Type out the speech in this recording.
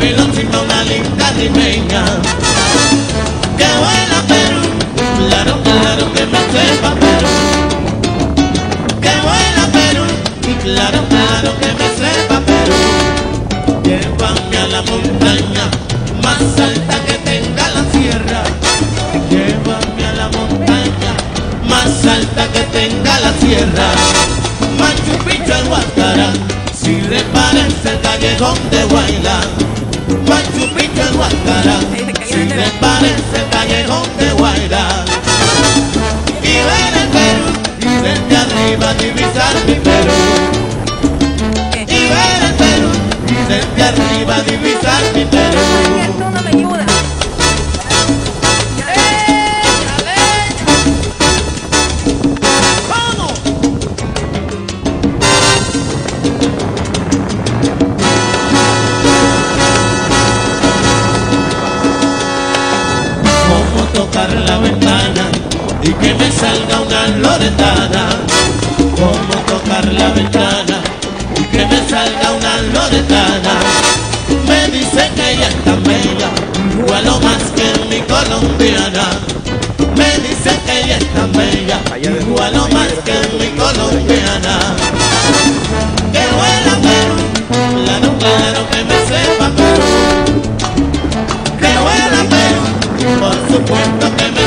sirva una linda rimeña. Que buena Perú, claro, claro que me sepa Perú. Que buena Perú, claro, claro que me sepa Perú. Llévame a la montaña más alta que tenga la sierra. Llévame a la montaña más alta que tenga la sierra. Machu Picchu Huascarán, si reparece el callejón de Guayla. Callejón de Guayla. Y ver el Perú, y desde arriba divisar mi Perú. Y ver el Perú, y desde arriba divisar mi Perú. salga una loretana, como tocar la ventana, que me salga una loretana. Me dice que ella está bella, vuelo más que mi colombiana. Me dice que ella está bella, vuelo más que mi colombiana. Que vuela pero, claro, claro que me sepa pero. Que vuela pero, por supuesto que me